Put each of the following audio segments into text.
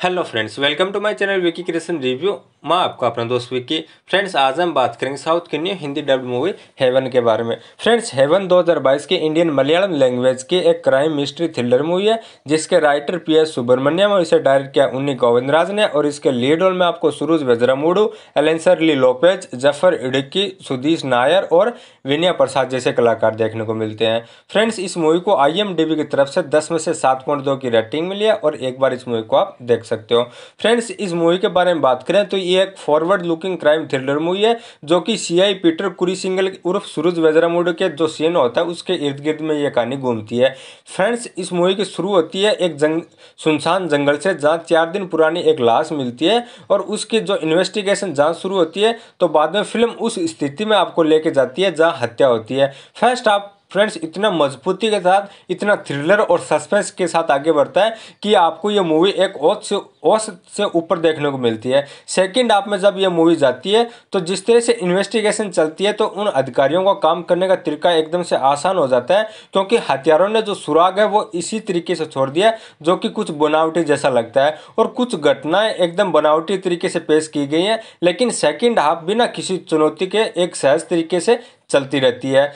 Hello friends welcome to my channel Vicky creation review मैं आपका अपना दोस्त विकी फ्रेंड्स आज हम बात करेंगे साउथ की new Hindi dubbed movie Heaven के बारे में। फ्रेंड्स हेवन 2022 की इंडियन मलयालम लैंग्वेज की एक क्राइम मिस्ट्री थ्रिलर मूवी है, जिसके राइटर पी एस सुब्रमण्यम और इसे डायरेक्ट किया उन्नी गोविंदराज ने और इसके लीड रोल में आपको सुरूज वेजरामूडू एलेंसर ली लोपेज, ज़फ़र इडिक्की सुदीश नायर और विनया प्रसाद जैसे कलाकार देखने को मिलते हैं। फ्रेंड्स इस मूवी को आईएमडीबी की तरफ़ से दस में से सात की रेटिंग मिली है और एक बार इस मूवी को आप देख सकते हो। फ्रेंड्स, इस मूवी के बारे में बात करें तो ये एक forward looking crime thriller movie है, जो कि सीआई पीटर कुरी सिंगल उर्फ़ सूरज वेजरामुड के जो सीन होता है, उसके इर्द गिर्द में ये कहानी घूमती है। फ्रेंड्स, इस मूवी की शुरू होती है एक जंग, सुनसान जंगल से, जहाँ चार दिन पुरानी एक लाश मिलती है और उसकी जो इन्वेस्टिगेशन जाँच शुरू होती है तो बाद में फ़िल्म उस स्थिति में आपको लेके जाती है जहाँ हत्या होती है। फ़र्स्ट, आप फ्रेंड्स इतना मजबूती के साथ, इतना थ्रिलर और सस्पेंस के साथ आगे बढ़ता है कि आपको ये मूवी एक औस से औस से ऊपर देखने को मिलती है। सेकंड आप में जब ये मूवी जाती है तो जिस तरह से इन्वेस्टिगेशन चलती है तो उन अधिकारियों का काम करने का तरीका एकदम से आसान हो जाता है, क्योंकि हथियारों ने जो सुराग है, वो इसी तरीके से छोड़ दिया, जो कि कुछ बनावटी जैसा लगता है। और कुछ घटनाएँ एकदम बनावटी तरीके से पेश की गई हैं, लेकिन सेकेंड हाफ़ बिना किसी चुनौती के एक सहज तरीके से चलती रहती है।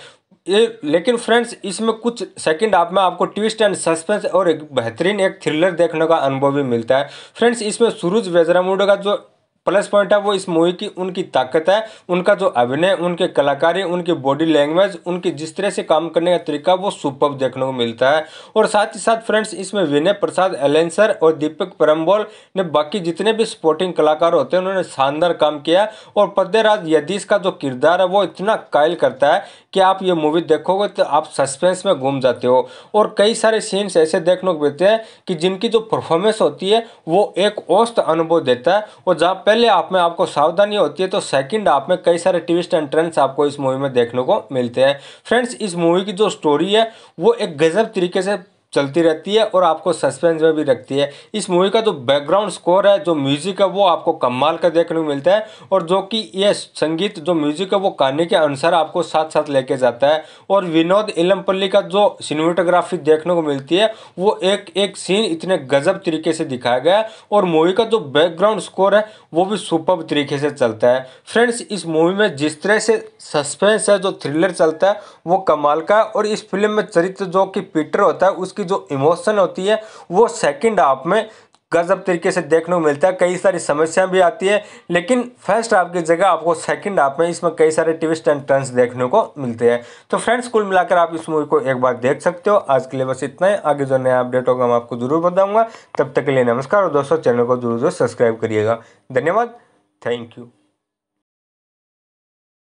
ये, लेकिन फ्रेंड्स इसमें कुछ सेकंड आप में आपको ट्विस्ट एंड सस्पेंस और एक बेहतरीन एक थ्रिलर देखने का अनुभव भी मिलता है। फ्रेंड्स इसमें सूरज वेजरामुडो का जो प्लस पॉइंट है वो इस मूवी की, उनकी ताकत है, उनका जो अभिनय, उनके कलाकारी, उनकी बॉडी लैंग्वेज, उनकी जिस तरह से काम करने का तरीका, वो सुपर देखने को मिलता है। और साथ ही साथ फ्रेंड्स, इसमें विनय प्रसाद एलेंसर और दीपक परम्बोल ने बाकी जितने भी स्पोर्टिंग कलाकार होते हैं, उन्होंने शानदार काम किया। और पद्यराज यदीश का जो किरदार है, वो इतना कायल करता है कि आप ये मूवी देखोगे तो आप सस्पेंस में घूम जाते हो। और कई सारे सीन्स ऐसे देखने को मिलते हैं कि जिनकी जो परफॉर्मेंस होती है, वो एक औस्त अनुभव देता है। और जहाँ पहले आप में आपको सावधानी होती है तो सेकंड आप में कई सारे ट्विस्ट एंड ट्रेंड्स आपको इस मूवी में देखने को मिलते हैं। फ्रेंड्स इस मूवी की जो स्टोरी है, वो एक गजब तरीके से चलती रहती है और आपको सस्पेंस में भी रखती है। इस मूवी का जो बैकग्राउंड स्कोर है, जो म्यूज़िक है, वो आपको कमाल का देखने को मिलता है और जो कि ये संगीत, जो म्यूज़िक है, वो कहानी के अनुसार आपको साथ साथ लेके जाता है। और विनोद इलमपल्ली का जो सिनेमाटोग्राफी देखने को मिलती है, वो एक एक सीन इतने गजब तरीके से दिखाया गया है और मूवी का जो बैकग्राउंड स्कोर है, वो भी सुपर तरीके से चलता है। फ्रेंड्स इस मूवी में जिस तरह से सस्पेंस है, जो थ्रिलर चलता है, वो कमाल का है और इस फ़िल्म में चरित्र जो कि पीटर होता है, उसकी की जो इमोशन होती है, वो सेकंड हाफ़ में गजब तरीके से देखने को मिलता है। कई सारी समस्याएँ भी आती है, लेकिन फ़र्स्ट हाफ़ की जगह आपको सेकंड हाफ़ में इसमें कई सारे ट्विस्ट एंड टर्न्स देखने को मिलते हैं। तो फ्रेंड्स कुल मिलाकर आप इस मूवी को एक बार देख सकते हो। आज के लिए बस इतना ही। आगे जो नया अपडेट होगा, मैं आपको ज़रूर बताऊँगा। तब तक के लिए नमस्कार और दोस्तों, चैनल को ज़रूर ज़रूर सब्सक्राइब करिएगा। धन्यवाद। Thank you